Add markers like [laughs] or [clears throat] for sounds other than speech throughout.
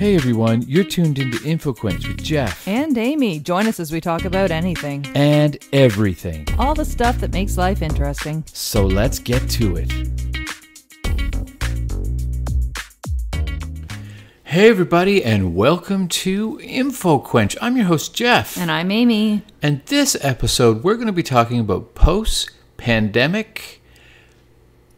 Hey everyone, you're tuned into InfoQuench with Jeff And Amy, join us as we talk about anything. and everything. All the stuff that makes life interesting. So let's get to it. Hey everybody, and welcome to InfoQuench. I'm your host Jeff, And I'm Amy. and this episode we're going to be talking about post-pandemic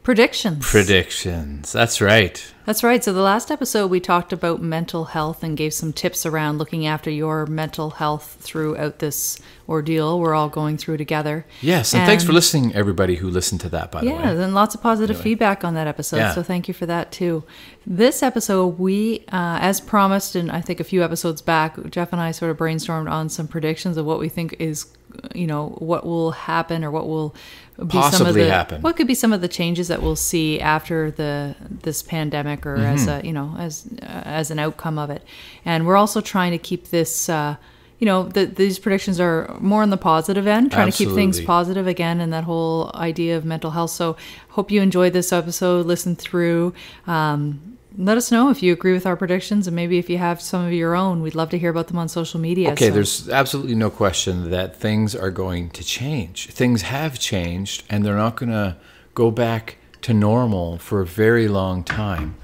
Predictions. predictions. That's right. That's right. So, the last episode we talked about mental health and gave some tips around looking after your mental health throughout this ordeal we're all going through together. Yes, and, thanks for listening, everybody who listened to that. By the way. Yeah, and lots of positive feedback on that episode. Yeah. So thank you for that too. This episode, we, uh, as promised, and I think a few episodes back, Jeff and I sort of brainstormed on some predictions of what we think is, you know, what will happen or what will be some of Possibly the happen. what could be some of the changes that we'll see after the this pandemic or as Mm-hmm. a you know as uh, as an outcome of it. And we're also trying to keep this. Uh, you know, the, these predictions are more on the positive end, trying to keep things positive again and that whole idea of mental health. So, hope you enjoyed this episode, listen through. Um, let us know if you agree with our predictions and maybe if you have some of your own. We'd love to hear about them on social media. Okay, So- there's absolutely no question that things are going to change. Things have changed, and they're not going to go back to normal for a very long time.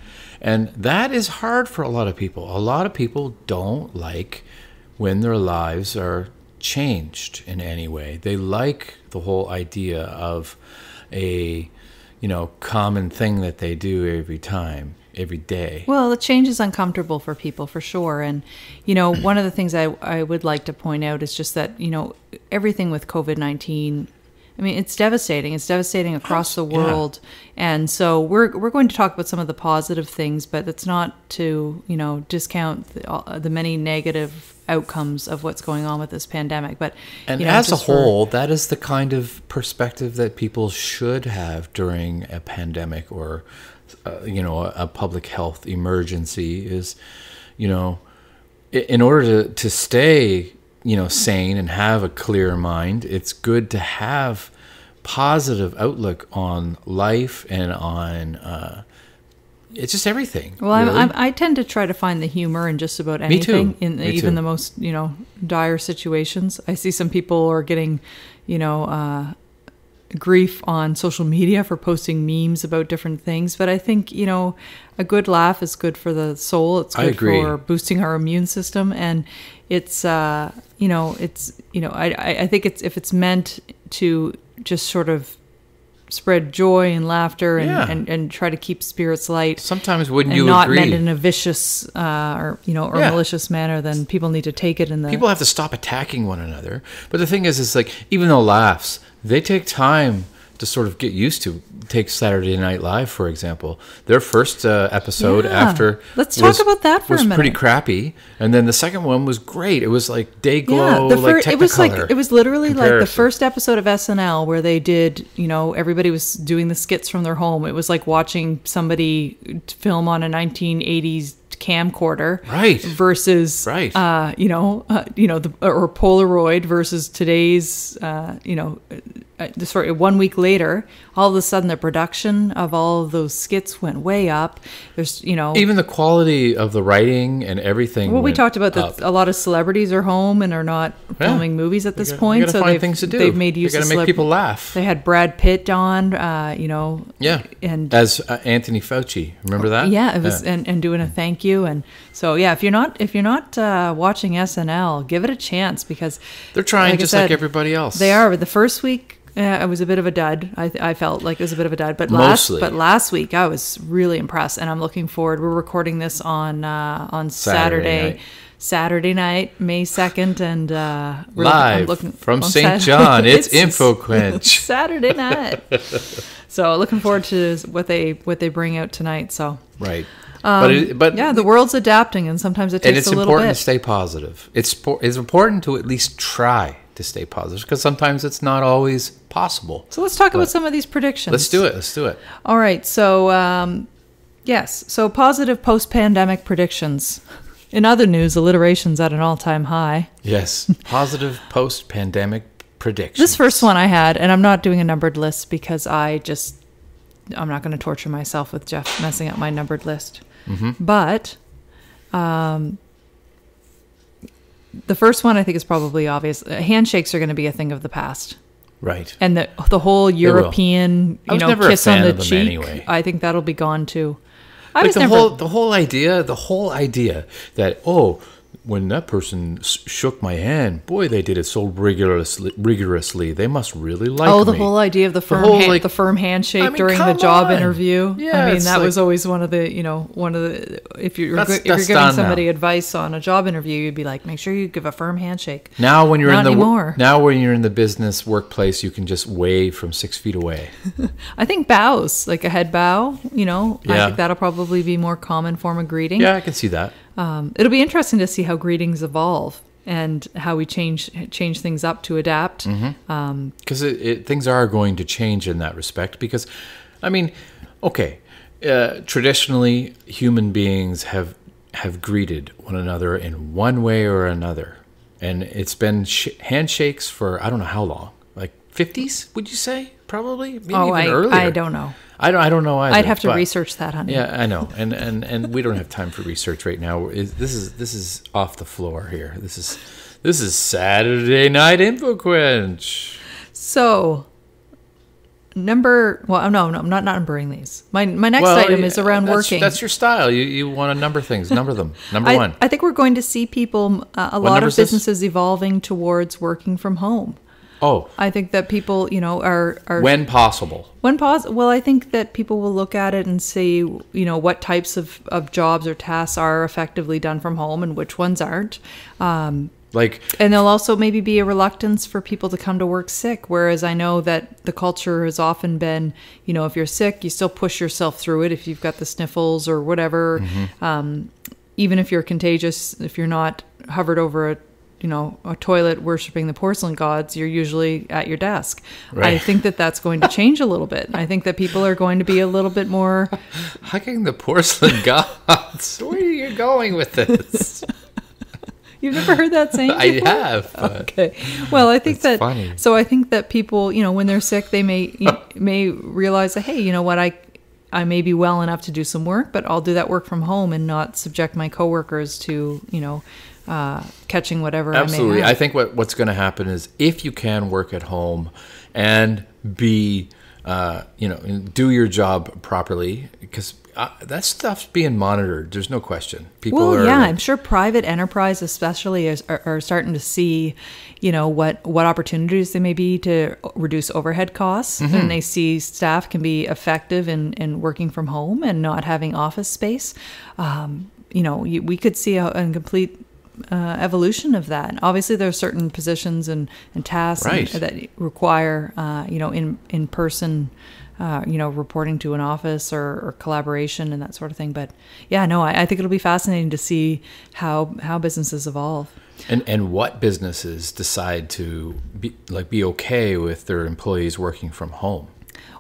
And that is hard for a lot of people. A lot of people don't like when their lives are changed in any way. They like the whole idea of a, you know, common thing that they do every time, every day. Well, the change is uncomfortable for people for sure. And, you know, one of the things I, I would like to point out is just that, you know, everything with COVID 19, I mean, it's devastating. It's devastating across the Yeah. world. And so we're, we're going to talk about some of the positive things, but it's not to, you know, discount the, uh, the many negative outcomes of what's going on with this pandemic. But, And you know, as a just for- whole, that is the kind of perspective that people should have during a pandemic or, uh, you know, a, a public health emergency. Is, you know, in order to to stay, you know, sane and have a clear mind, it's good to have positive outlook on life and on. Uh, it's just everything. Well, I'm. I'm, I tend to try to find the humor in just about anything, in even the most you know dire situations. I see some people are getting, you know, uh, grief on social media for posting memes about different things, but I think you know a good laugh is good for the soul. It's I good for boosting our immune system, and it's uh, you know it's you know I I think it's if it's meant to just sort of spread joy and laughter and, Yeah. and, and try to keep spirits light Sometimes wouldn't you not agree? meant in a vicious uh, or you know or Yeah. malicious manner, then people need to take it in the. people have to stop attacking one another. But the thing is, is like even though laughs, they take time to sort of get used to. Take Saturday Night Live for example. Their first uh, episode Yeah. after Let's talk was- about that for a was pretty crappy, and then the second one was great. It was like day yeah, glow, the like first it was like it was literally like the first episode of SNL where they did you know everybody was doing the skits from their home. It was like watching somebody film on a 1980s camcorder, Right. Versus, Right. Uh, you know, uh, you know, the or Polaroid versus today's, uh, you know, uh, sorry, one week later, all of a sudden the production of all of those skits went way up. There's, you know, Even the quality of the writing and everything. well, we talked about that a lot of celebrities are home and are not filming movies at this gotta- point, so they've, to they've made You use gotta of make celeb- people laugh. They had Brad Pitt on, uh, you know, Yeah, and as uh, Anthony Fauci. Remember that? yeah, it was and, and doing a thank you, and so yeah, if you're not if you're not uh, watching SNL, give it a chance because They're trying like just like everybody else. They are. But the first week, uh, it was a bit of a dud. I, I felt like it was a bit of a dud. But last, Mostly. but last week, I was really impressed, and I'm looking forward. We're recording this on uh, on Saturday Saturday. Saturday night, May second, and uh, we're looking- I'm Live looking- from St. John, it's, [laughs] It's InfoQuench. [laughs] Saturday night. so looking forward to what they what they bring out tonight. So right. but it, but Um, yeah, the world's adapting, and sometimes it and takes it's a little bit. And it's important bit. to stay positive. It's it's important to at least try to stay positive because sometimes it's not always possible. so let's talk about some of these predictions. Let's do it. Let's do it. All right. So, um, yes. So, positive post pandemic predictions. In other news, alliteration's at an all time high. Yes, [laughs] positive post-pandemic predictions. This first one I had, and I'm not doing a numbered list because I just, I'm not going to torture myself with Jeff messing up my numbered list. But The first one I think is probably obvious. Uh, Handshakes are going to be a thing of the past. Right. And the the whole. European, you know, kiss on the cheek. anyway. I think that'll be gone too. I like was the never whole the whole idea, the whole idea that oh, when that person shook my hand, boy, they did it so rigorously. Rigorously, they must really like Oh, the me. whole idea of the firm, whole, hand, like- the firm handshake I mean, during the job on. interview. Yeah, I mean that was always one of the, you know, one of the. If you're That's- if you're giving somebody now. advice on a job interview, you'd be like, make sure you give a firm handshake. Now, when you're Not in the anymore. now when you're in the business workplace, you can just wave from six feet away. [laughs] I think bows, like a head bow, you know, I Yeah. think that'll probably be more common form of greeting. Yeah, I can see that. Um, it'll be interesting to see how greetings evolve and how we change change things up to adapt. Mm-hmm. Um, because it, it, things are going to change in that respect. Because, I mean, okay, uh, traditionally human beings have have greeted one another in one way or another, and it's been sh- handshakes for I don't know how long, like fifties, would you say? Probably, maybe oh, even I, earlier. I don't know. I don't. I don't know either. I'd have to but- research that, honey. Yeah, I know, and and and we don't have time for research right now. This is this is off the floor here. This is this is Saturday night info quench. So, number well, no, no, I'm not not numbering these. My my next item is around that's, working. That's your style. You you want to number things. Number them. Number I, one. I think we're going to see people, uh, a What lot of is this? businesses evolving towards working from home. Oh, I think that people, you know, are are when possible. When pos- well, I think that people will look at it and see, you know, what types of, of jobs or tasks are effectively done from home and which ones aren't. Um, Like and there'll also maybe be a reluctance for people to come to work sick. Whereas I know that the culture has often been, you know, if you're sick, you still push yourself through it. If you've got the sniffles or whatever, um, even if you're contagious, if you're not hovered over a, you know, a toilet worshiping the porcelain gods, you're usually at your desk. I think that that's going to change a little bit. I think that people are going to be a little bit more. [laughs] hugging the porcelain [laughs] gods. Where are you going with this? [laughs] You've never heard that saying? I have. Okay. Well, I think that funny. so I think that people, you know, when they're sick, they may may realize that hey, you know what, I I may be well enough to do some work, but I'll do that work from home and not subject my coworkers to, you know, uh, catching whatever Absolutely. I may I think what, what's going to happen is if you can work at home and be, uh, you know, do your job properly, because uh, that stuff's being monitored. There's no question. People well, are. yeah, I'm sure private enterprise, especially, is, are, are starting to see, you know, what what opportunities there may be to reduce overhead costs, Mm-hmm. and they see staff can be effective in in working from home and not having office space. Um, you know, you, we could see a, a complete uh, evolution of that. Obviously, there are certain positions and, and tasks and- that require, uh, you know, in in person, uh, you know, reporting to an office or, or collaboration and that sort of thing. But yeah, no, I, I think it'll be fascinating to see how how businesses evolve. And and what businesses decide to be like be okay with their employees working from home?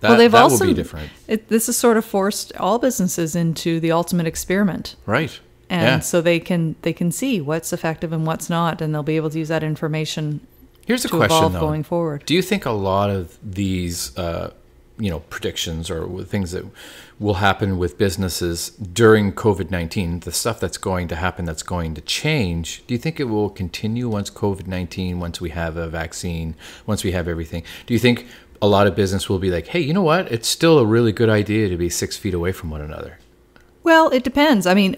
That, well, they've that also will be different, It, this has sort of forced all businesses into the ultimate experiment. right? And yeah. so they can they can see what's effective and what's not, and they'll be able to use that information Here's a question though. going forward. Do you think a lot of these, uh, you know, predictions or things that will happen with businesses during COVID nineteen, the stuff that's going to happen, that's going to change? Do you think it will continue once COVID nineteen, once we have a vaccine, once we have everything? Do you think a lot of business will be like, hey, you know what? It's still a really good idea to be six feet away from one another. Well, it depends. I mean,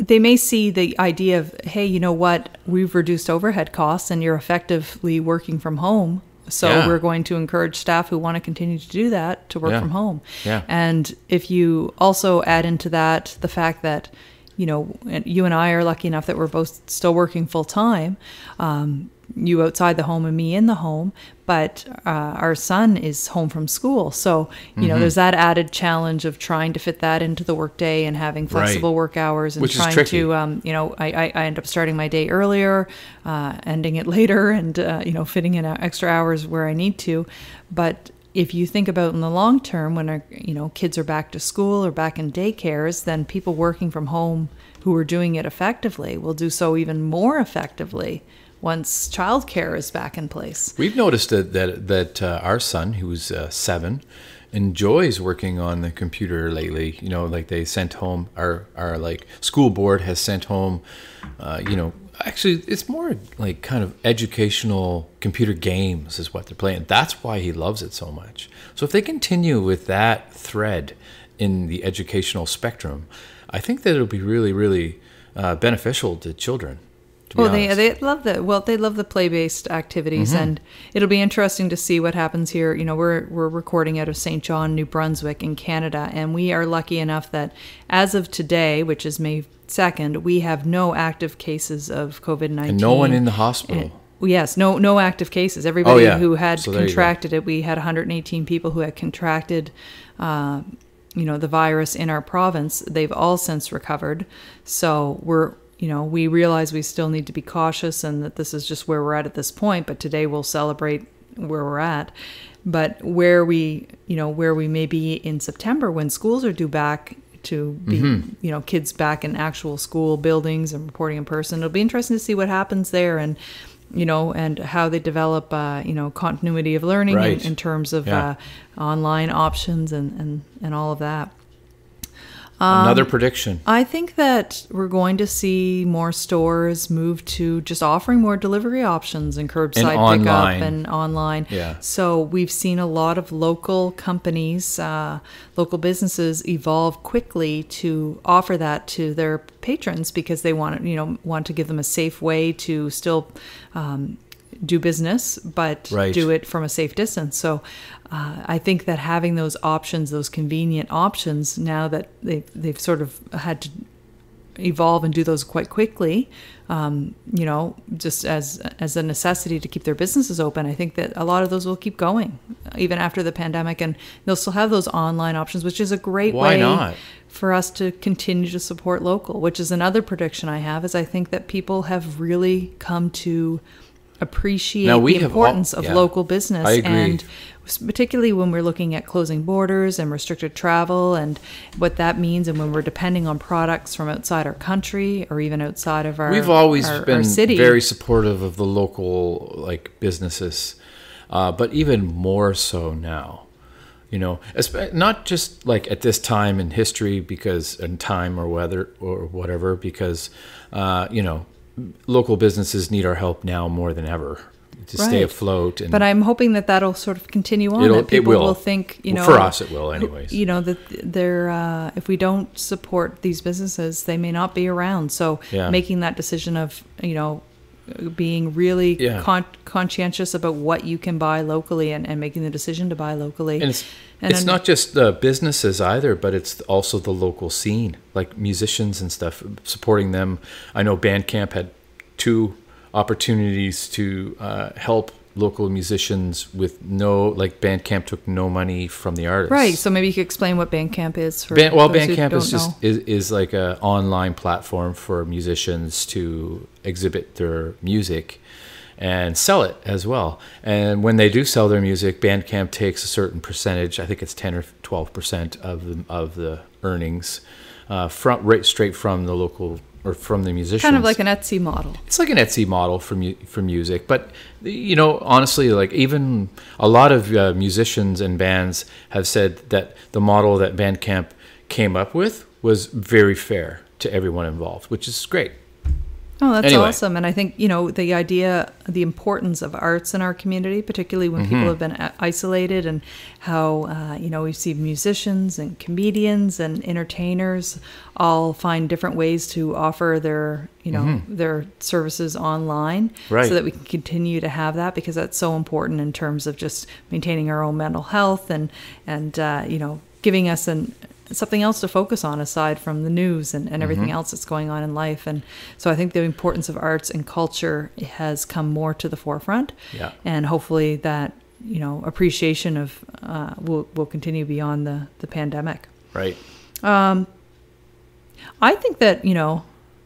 they may see the idea of, hey, you know what? We've reduced overhead costs and you're effectively working from home. So Yeah. we're going to encourage staff who want to continue to do that to work Yeah. from home. Yeah. And if you also add into that the fact that, you know, you and I are lucky enough that we're both still working full time, um, you outside the home and me in the home, but uh, our son is home from school. So, you Mm-hmm. know, there's that added challenge of trying to fit that into the workday and having flexible work hours and Which trying to, um, you know, I, I, I end up starting my day earlier, uh, ending it [laughs] later, and, uh, you know, fitting in uh, extra hours where I need to. But if you think about in the long term, when our, you know kids are back to school or back in daycares, then people working from home who are doing it effectively will do so even more effectively once childcare is back in place. We've noticed that that, that uh, our son, who's uh, seven, enjoys working on the computer lately. You know, like they sent home our our like school board has sent home, uh, you know, actually it's more like kind of educational computer games is what they're playing. That's why he loves it so much. So if they continue with that thread in the educational spectrum, I think that it'll be really really uh, beneficial to children. Well, they honest. they love the well they love the play based activities, Mm-hmm. and it'll be interesting to see what happens here. You know, we're we're recording out of St. John, New Brunswick, in Canada, and we are lucky enough that as of today, which is May second, we have no active cases of COVID nineteen, no one in the hospital. Yes, no no active cases. Everybody yeah. who had So there you go. contracted it, we had 118 people who had contracted, uh, you know, the virus in our province. They've all since recovered. So we're, you know, we realize we still need to be cautious and that this is just where we're at at this point. But today we'll celebrate where we're at. But where we, you know, where we may be in September when schools are due back to be, Mm-hmm. you know, kids back in actual school buildings and reporting in person. It'll be interesting to see what happens there and, you know, and how they develop, uh, you know, continuity of learning in, in terms of Yeah. uh, online options and, and, and all of that. Another prediction. I think that we're going to see more stores move to just offering more delivery options and curbside And pickup and online. Yeah. So we've seen a lot of local companies, uh, local businesses evolve quickly to offer that to their patrons because they want you know want to give them a safe way to still. Um, do business, but Right. do it from a safe distance. So, uh, I think that having those options, those convenient options, now that they they've sort of had to evolve and do those quite quickly, um, you know, just as as a necessity to keep their businesses open. I think that a lot of those will keep going even after the pandemic, and they'll still have those online options, which is a great Why way not? for us to continue to support local. Which is another prediction I have is I think that people have really come to appreciate the have all- importance of local business I agree. and particularly when we're looking at closing borders and restricted travel and what that means and when we're depending on products from outside our country or even outside of our We've always our, been our city very supportive of the local like businesses, uh, but even more so now. You know, not just like at this time in history because in time or weather or whatever, because uh, you know, local businesses need our help now more than ever to stay afloat. And but I'm hoping that that'll sort of continue on. That it people will. think, you know, for us it will, anyways. you know that they're uh, if we don't support these businesses, they may not be around. So Yeah. making that decision of you know being really Yeah. con- conscientious about what you can buy locally and, and making the decision to buy locally. And it's And it's not just the businesses either, but it's also the local scene, like musicians and stuff, supporting them. I know Bandcamp had two opportunities to uh, help local musicians with no, like Bandcamp took no money from the artists. Right. So maybe you could explain what Bandcamp is for Band, well, Bandcamp is just know. is, is like a online platform for musicians to exhibit their music and sell it as well. And when they do sell their music, Bandcamp takes a certain percentage. I think it's ten or twelve percent of the of the earnings uh, from right straight from the local or from the musicians. kind of like an Etsy model. It's like an Etsy model for mu- for music, but you know, honestly, like even a lot of uh, musicians and bands have said that the model that Bandcamp came up with was very fair to everyone involved, which is great. Oh, that's Anyway. awesome. And I think, you know, the idea, the importance of arts in our community, particularly when Mm-hmm. people have been isolated, and how, uh, you know, we see musicians and comedians and entertainers all find different ways to offer their, you know, their services online Mm-hmm. Right. so that we can continue to have that because that's so important in terms of just maintaining our own mental health and, and, uh, you know, giving us an, something else to focus on aside from the news and, and everything else that's going on in life. And so I think the importance of arts and culture has come more to the forefront. Yeah. And hopefully that, you know, appreciation of uh, will, will continue beyond the, the pandemic. Right. Um, I think that, you know,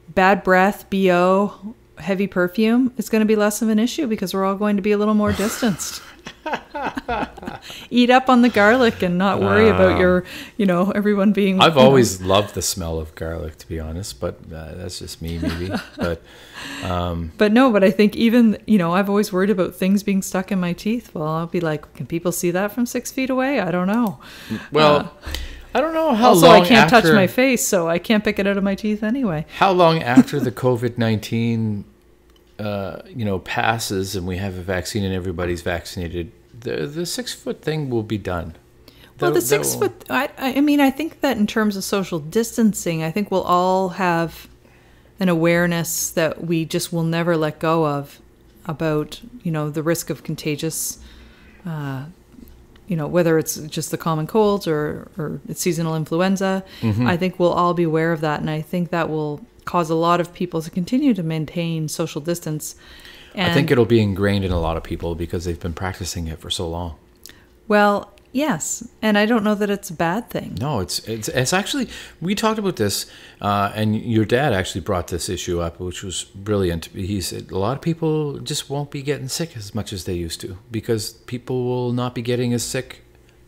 bad breath, BO, heavy perfume is going to be less of an issue because we're all going to be a little more [laughs] distanced. [laughs] Eat up on the garlic and not worry about ah. your, you know, everyone being. I've you know- always loved the smell of garlic, to be honest, but uh, that's just me, maybe. [laughs] but um, But no, but I think even, you know, I've always worried about things being stuck in my teeth. Well, I'll be like, can people see that from six feet away? I don't know. Mm, well, uh, I don't know how also, long I can't touch my face, so I can't pick it out of my teeth anyway. How long after the [laughs] COVID nineteen, uh, you know, passes and we have a vaccine and everybody's vaccinated, the the six foot thing will be done. Well, the six foot. I, I I mean, I think that in terms of social distancing, I think we'll all have an awareness that we just will never let go of about you know the risk of contagious. Uh, you know whether it's just the common cold or or it's seasonal influenza. Mm-hmm. I think we'll all be aware of that, and I think that will cause a lot of people to continue to maintain social distance. And, I think it'll be ingrained in a lot of people because they've been practicing it for so long. well, yes, and I don't know that it's a bad thing. No, it's it's it's actually we talked about this, uh, and your dad actually brought this issue up, which was brilliant. He said a lot of people just won't be getting sick as much as they used to because people will not be getting as sick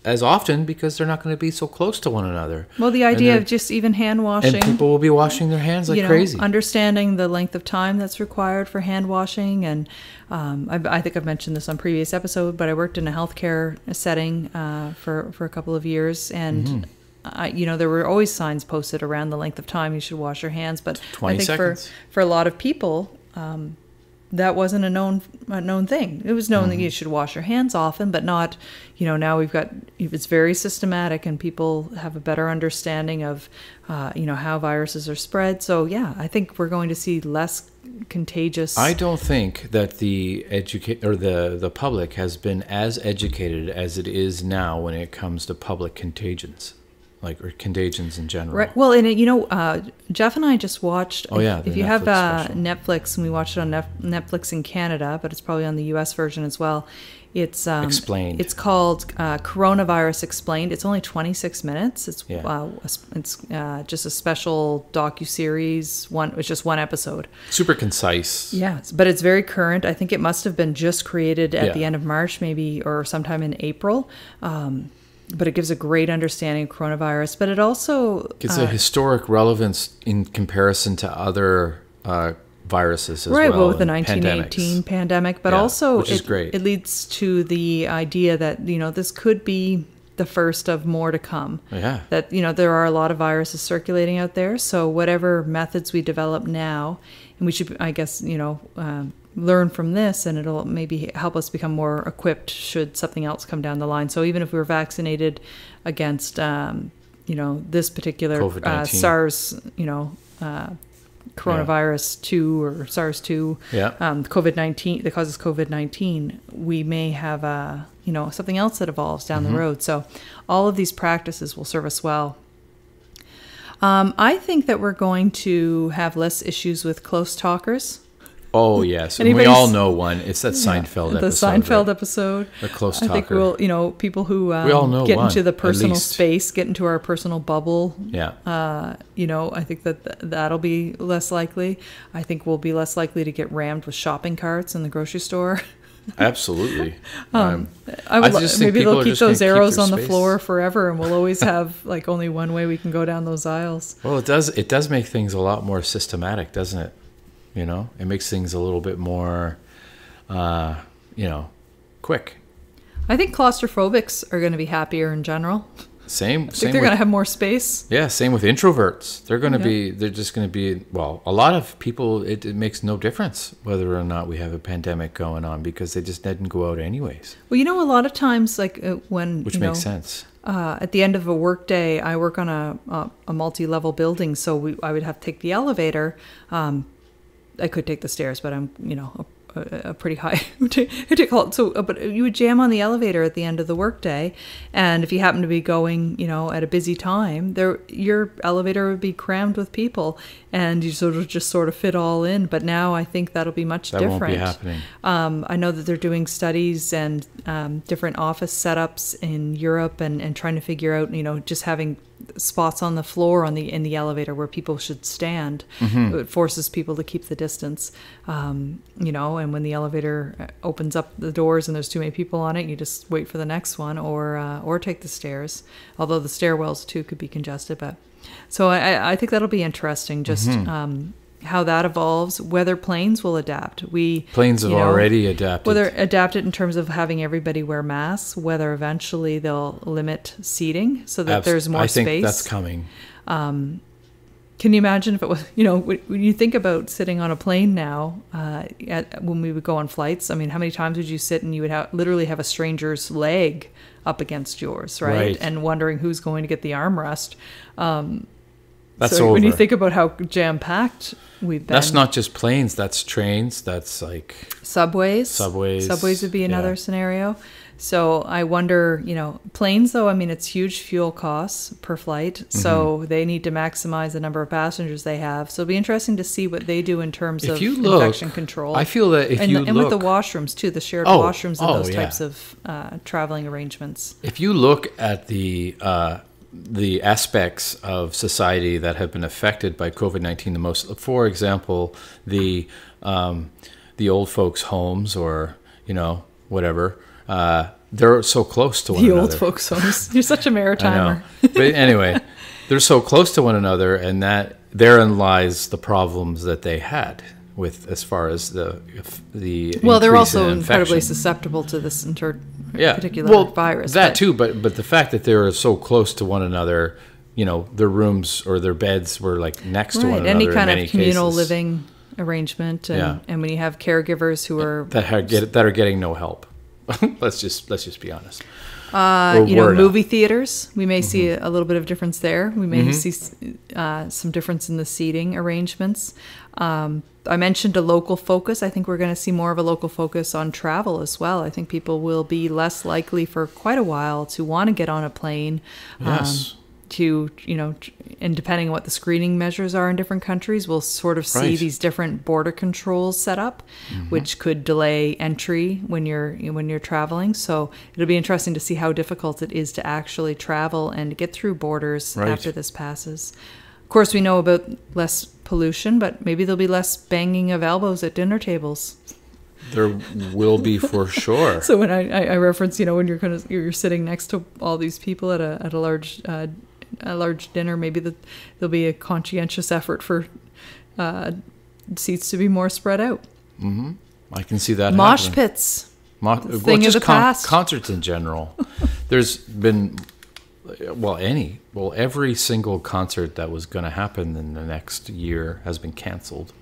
as often because they're not going to be so close to one another. Well, the idea of just even hand washing. and people will be washing their hands like you know, crazy. understanding the length of time that's required for hand washing, and um, I, I think I've mentioned this on previous episode, but I worked in a healthcare setting uh, for for a couple of years, and Mm-hmm. I, you know there were always signs posted around the length of time you should wash your hands, but 20 I think seconds. for for a lot of people. Um, that wasn't a known a known thing. It was known that Mm-hmm. you should wash your hands often, but not, you know. Now we've got it's very systematic, and people have a better understanding of, uh, you know, how viruses are spread. So yeah, I think we're going to see less contagious. I don't think that the educate or the the public has been as educated as it is now when it comes to public contagions, like or contagions in general. Right. Well, and you know, uh, Jeff and I just watched. Oh, yeah, If, the you have Netflix uh. Netflix, and we watched it on Nef- Netflix in Canada, but it's probably on the U.S. version as well. It's um, Explained. It's called uh, Coronavirus Explained. It's only 26 minutes. It's Yeah. uh, it's uh, just a special docu series. One. It's just one episode. Super concise. Yes, but it's very current. I think it must have been just created at Yeah. the end of March, maybe, or sometime in April. Um, but it gives a great understanding of coronavirus. But it also It's uh, a historic relevance in comparison to other uh, viruses as right well. well with the and 1918 pandemics. pandemic but Yeah, also which is it, great. it leads to the idea that you know this could be the first of more to come Yeah. that you know there are a lot of viruses circulating out there so whatever methods we develop now and we should i guess you know um, learn from this and it'll maybe help us become more equipped should something else come down the line. So even if we were vaccinated against um, you know this particular uh, sars you know uh, coronavirus 2 or SARS 2 Yeah. um, COVID-19 that causes COVID-19 we may have uh, you know something else that evolves down Mm-hmm. the road. So all of these practices will serve us well. Um, I think that we're going to have less issues with close talkers Oh yes, and we all know one. It's that Seinfeld the episode. The Seinfeld right? episode The close talker. I think we'll you know people who um, We all know get one, into the personal space get into our personal bubble Yeah. uh, you know, I think that th- that'll be less likely. I think we'll be less likely to get rammed with shopping carts in the grocery store. [laughs] Absolutely. Um, I would I lo- maybe they'll keep those arrows their on the floor forever, and we'll always have like only one way we can go down those aisles. well, it does. It does make things a lot more systematic, doesn't it? You know, it makes things a little bit more, uh, you know, quick. I think claustrophobics are going to be happier in general. Same. I think same they're going to have more space. Yeah, same with introverts. They're going to Yeah. be, they're just going to be, well, a lot of people, it, it makes no difference whether or not we have a pandemic going on because they just didn't go out anyways, Well, you know, a lot of times, like uh, when which makes know, sense. uh, at the end of a work day, I work on a, a, a multi-level building, so we, I would have to take the elevator. Um, I could take the stairs, but I'm, you know, a, a, a pretty high. [laughs] take so, uh, but you would jam on the elevator at the end of the workday, and if you happen to be going, you know, at a busy time, there your elevator would be crammed with people, and you sort of just sort of fit all in. But now I think that'll be much That different. won't be happening. Um, I know that they're doing studies and um, different office setups in Europe and, and trying to figure out, you know, just having spots on the floor on the in the elevator where people should stand. Mm-hmm. It forces people to keep the distance. Um, you know, and when the elevator uh, opens up the doors and there's too many people on it, you just wait for the next one or uh, or take the stairs. Although the stairwells too could be congested, but so I, I think that'll be interesting. Just Mm-hmm. um, how that evolves, whether planes will adapt. We Planes have know, already adapted. whether adapt it in terms of having everybody wear masks, whether eventually they'll limit seating so that Abs- there's more I think space. that's coming. Can you imagine if it was, [laughs] you know, when you think about sitting on a plane now, uh, at, when we would go on flights, I mean, how many times would you sit and you would have, literally have a stranger's leg up against yours, right? Right. And wondering who's going to get the armrest. That's so over. when you think about how jam packed we've been, that's not just planes. That's trains. That's like subways. Subways, Subways would be another yeah. scenario. So I wonder, you know, planes though, I mean, it's huge fuel costs per flight. So Mm-hmm. they need to maximize the number of passengers they have. So it'll be interesting to see what they do in terms if of you look, infection control. I feel that if and, you and look, with the washrooms too, the shared Oh, washrooms and oh, those yeah. types of uh, traveling arrangements. if you look at the uh, the aspects of society that have been affected by COVID nineteen the most, for example, the um, the old folks' homes or you know whatever, uh, they're so close to one The another. The old folks' homes. [laughs] You're such a [laughs] I know. maritimer. but anyway, they're so close to one another, and that therein lies the problems that they had with as far as the the Well, they're increase in also incredibly susceptible to this inter- yeah. particular well, virus. That but- too, but but the fact that they were so close to one another, you know, their rooms or their beds were like next to one right another. any in kind of communal cases, living arrangement and, Yeah. and when you have caregivers who are that are get, that are getting no help. [laughs] let's just let's just be honest. Uh, you know movie theaters we may see Mm-hmm. a, a little bit of difference there. We may see uh, some difference in the seating arrangements. Um, i mentioned a local focus. I think we're going to see more of a local focus on travel as well. I think people will be less likely for quite a while to want to get on a plane um, Yes. To you know and depending on what the screening measures are in different countries we'll sort of see Right. these different border controls set up Mm-hmm. which could delay entry when you're when you're traveling so it'll be interesting to see how difficult it is to actually travel and get through borders Right. after this passes of course we know about less pollution but maybe there'll be less banging of elbows at dinner tables There will be for [laughs] sure. so when I, I, I reference, you know, when you're kind of you're sitting next to all these people at a at a large uh, a large dinner, maybe the, there'll be a conscientious effort for uh, seats to be more spread out. I can see that Mosh happening. pits. Mo- The well, thing of just the past. concerts in general. [laughs] There's been, well, any, well, every single concert that was going to happen in the next year has been canceled.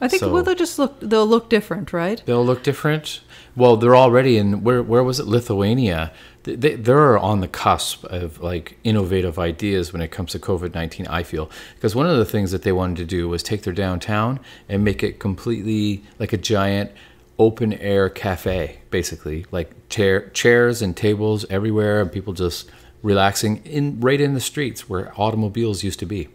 I think So- well they'll just look they'll look different, right? They'll look different. Well, they're already in where? Where was it? Lithuania. They, they, they're on the cusp of like innovative ideas when it comes to COVID nineteen. I feel because one of the things that they wanted to do was take their downtown and make it completely like a giant open air cafe, basically like chair chairs and tables everywhere, and people just relaxing in right in the streets where automobiles used to be.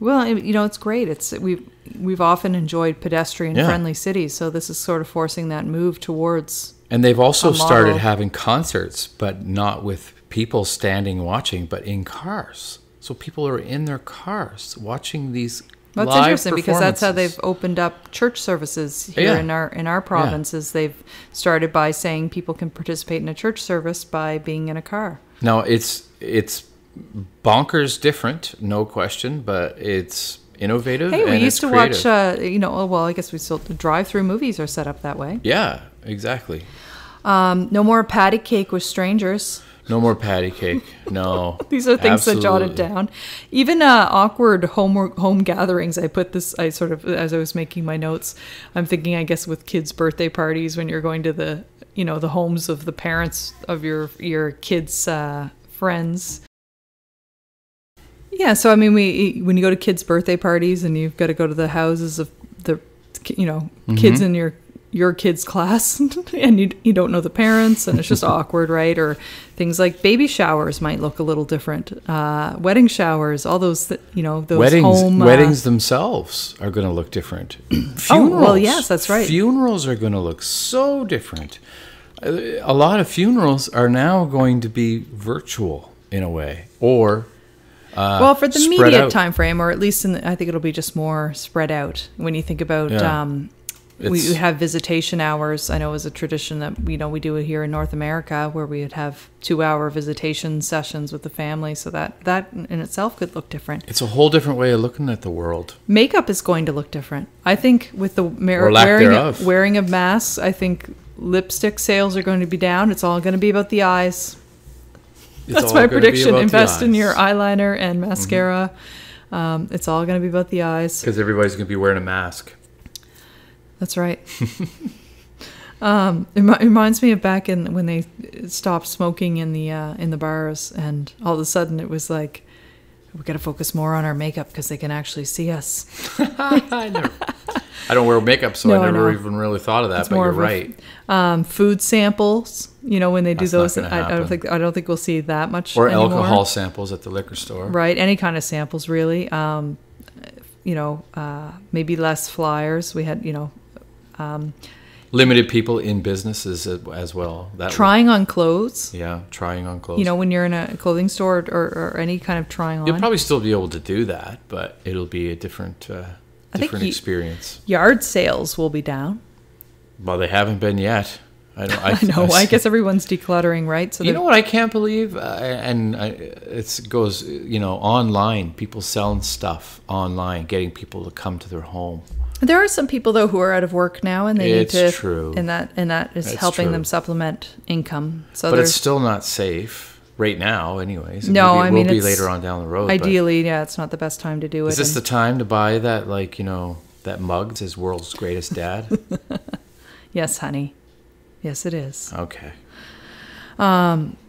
Well, you know, it's great. It's we've we've often enjoyed pedestrian Yeah. friendly cities, so this is sort of forcing that move towards And they've also started having concerts, but not with people standing watching, but in cars. So people are in their cars watching these Well, live interesting because that's how they've opened up church services here Yeah. in our in our provinces. They've started by saying people can participate in a church service by being in a car. Now it's it's bonkers different, no question, but it's innovative. Hey, we used to creative. watch, uh, you know, oh, well, I guess we still drive-through movies are set up that way. Yeah, exactly. Um, no more patty cake with strangers. No more patty cake. No. [laughs] These are things that jotted down. Even uh, awkward home home gatherings. I put this. I sort of as I was making my notes. I'm thinking. I guess with kids' birthday parties when you're going to the you know the homes of the parents of your your kids' uh, friends. Yeah. So I mean, we when you go to kids' birthday parties and you've got to go to the houses of the you know kids in your your kids class [laughs] and you, you don't know the parents and it's just [laughs] awkward right or things like baby showers might look a little different uh, wedding showers all those that you know those weddings home uh, weddings themselves are going to look different. [clears throat] Oh, well, yes, that's right. Funerals are going to look so different. A lot of funerals are now going to be virtual in a way, or Uh, well, for the immediate out. time frame, or at least in the, I think it'll be just more spread out. When you think about, Yeah. um, we have visitation hours. I know it was a tradition that you know we do it here in North America, where we would have two-hour visitation sessions with the family. So that that in itself could look different. It's a whole different way of looking at the world. Makeup is going to look different. I think with the mar- Or lack wearing thereof. wearing of masks, I think lipstick sales are going to be down. It's all going to be about the eyes. That's my prediction. Invest in. Mm-hmm. your eyeliner and mascara. Um, it's all going to be about the eyes. Because everybody's going to be wearing a mask. That's right. [laughs] um, it reminds me of back in when they stopped smoking in the uh, in the bars, and all of a sudden it was like we got to focus more on our makeup because they can actually see us. [laughs] I never. I don't wear makeup, so No, I never even really thought of that. It's but you're right. Um, food samples, you know, when they do That's those, I, I don't think I don't think we'll see that much. Or anymore. alcohol samples at the liquor store. right? Any kind of samples, really. Um, you know, uh, maybe less flyers. We had, you know, Limited people in businesses as- well. That would- trying on clothes. yeah, trying on clothes. You know, when you're in a clothing store or, or any kind of trying on. You'll probably still be able to do that, but it'll be a different, uh, I different experience. Yard sales will be down. Well, they haven't been yet. I, don't, I, [laughs] I know. I [laughs] guess everyone's decluttering, right? So You know what I can't believe, uh, and it goes, you know, online. People selling stuff online, getting people to come to their home. There are some people though who are out of work now, and they It's need to. true. And that and that is It's helping true. them supplement income. So but it's still not safe right now, anyways. It No, will be, I mean, will be later on down the road. ideally, yeah, it's not the best time to do it. is this the time to buy that, like you know, that mug that says "World's Greatest Dad"? [laughs] yes, honey. Yes, it is. okay.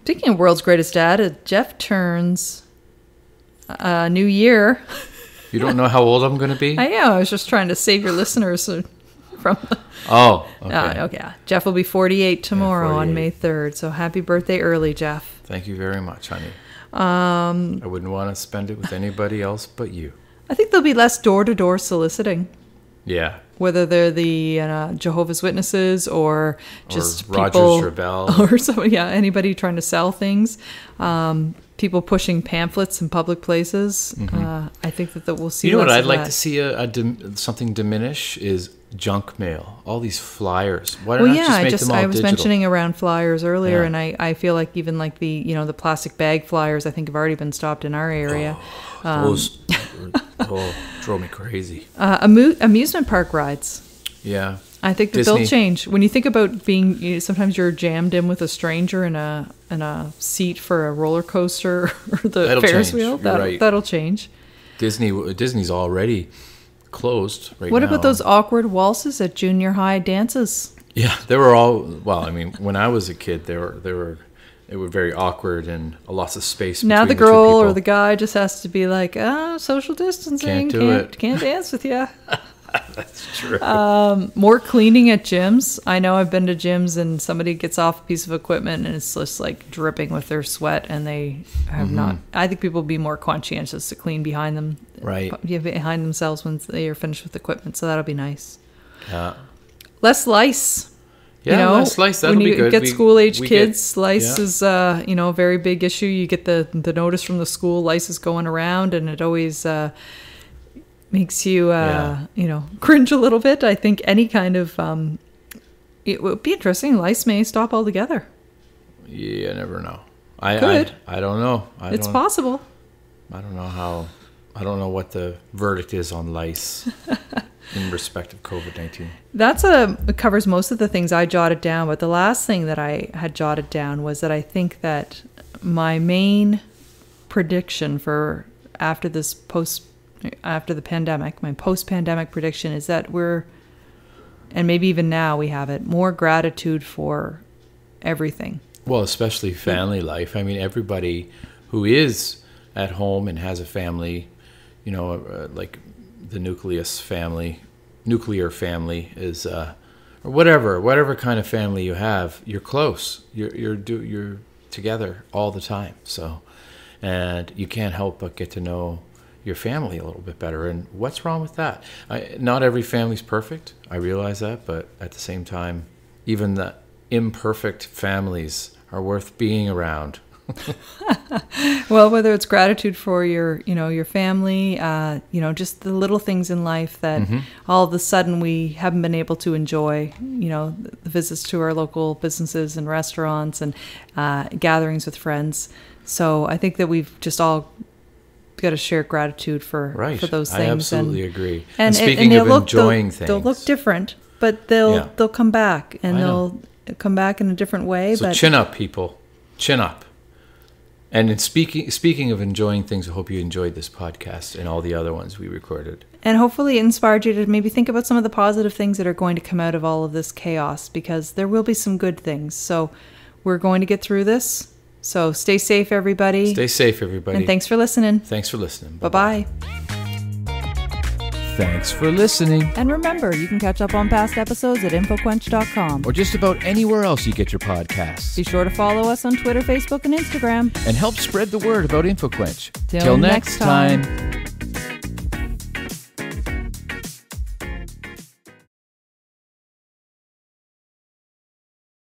Speaking of world's greatest dad, uh, Jeff turns a new year. [laughs] You don't know how old I'm going to be? [laughs] I am. I was just trying to save your listeners [laughs] from. oh, okay. Uh, okay. Jeff will be 48 tomorrow on 48. May 3rd. So happy birthday early, Jeff. Thank you very much, honey. Um, I wouldn't want to spend it with anybody else but you. I think there'll be less door to door soliciting, Yeah. whether they're the uh, Jehovah's Witnesses or just Roger people Strabel. [laughs] or somebody, yeah, anybody trying to sell things. Um, people pushing pamphlets in public places. Uh, I think that, that we'll see. Mm-hmm. You know what I'd like that. to see a, a dim- something diminish is junk mail. All these flyers. Why Well, not yeah, just I just them all I was digital? mentioning around flyers earlier, Yeah. and I, I feel like even like the you know the plastic bag flyers I think have already been stopped in our area. Those [laughs] oh, drove me crazy. Uh, amu- amusement park rides. Yeah. I think that they'll change. When you think about being, you sometimes you're jammed in with a stranger in a in a seat for a roller coaster [laughs] or the That'll Ferris change. wheel—that'll right. that'll change. Disney Disney's already closed right What now. about those awkward waltzes at junior high dances? Yeah, they were all well. I mean, when I was a kid, they were they were they were very awkward and lots of space. Now the girl or the guy just has to be like, ah, social distancing. Can't do can't, it." can't dance with you. [laughs] That's true. More cleaning at gyms. I know I've been to gyms and somebody gets off a piece of equipment and it's just like dripping with their sweat and they have Mm-hmm. not. I think people will be more conscientious to clean behind them, right. behind themselves when they are finished with equipment. So that'll be nice. Yeah. Less lice. Yeah, you know, less lice. That'll when you be good. get school age we get- kids, lice yeah. is uh, you know a very big issue. You get the the notice from the school, lice is going around, and it always uh, makes you uh, Yeah. you know [laughs] cringe a little bit. I think any kind of um, it would be interesting. Lice may stop altogether. Yeah, you never know. I Could. I, I don't know. I it's don't, possible. I don't know how. I don't know what the verdict is on lice [laughs] in respect of COVID nineteen. That's a it covers most of the things I jotted down, but the last thing that I had jotted down was that I think that my main prediction for after this post after the pandemic, my post-pandemic prediction is that we're and maybe even now we have it, more gratitude for everything. Well, especially family life. I mean, everybody who is at home and has a family, you know, uh, like the nucleus family, nuclear family is, uh, or whatever, whatever kind of family you have, you're close. You're you're do you're together all the time. So, and you can't help but get to know your family a little bit better. And what's wrong with that? I, not every family's perfect. I realize that, but at the same time, even the imperfect families are worth being around. [laughs] well, whether it's gratitude for your, you know, your family, uh, you know, just the little things in life that Mm-hmm. all of a sudden we haven't been able to enjoy, you know, the visits to our local businesses and restaurants and uh, gatherings with friends. So I think that we've just all got to share gratitude for Right. for those things. I things. absolutely and, agree. And, And, speaking and of look, they'll- enjoying they'll, look different, but they'll Yeah. they'll come back and they'll come back in a different way. So but chin up, people. Chin up. And in speaking speaking of enjoying things, I hope you enjoyed this podcast and all the other ones we recorded. and hopefully it inspired you to maybe think about some of the positive things that are going to come out of all of this chaos because there will be some good things. So we're going to get through this. So stay safe, everybody. Stay safe, everybody. and thanks for listening. Thanks for listening. Bye bye. Thanks for listening. And remember, you can catch up on past episodes at infoquench.com. Or just about anywhere else you get your podcasts. Be sure to follow us on Twitter, Facebook, and Instagram. And help spread the word about InfoQuench. Till Till next next time. time.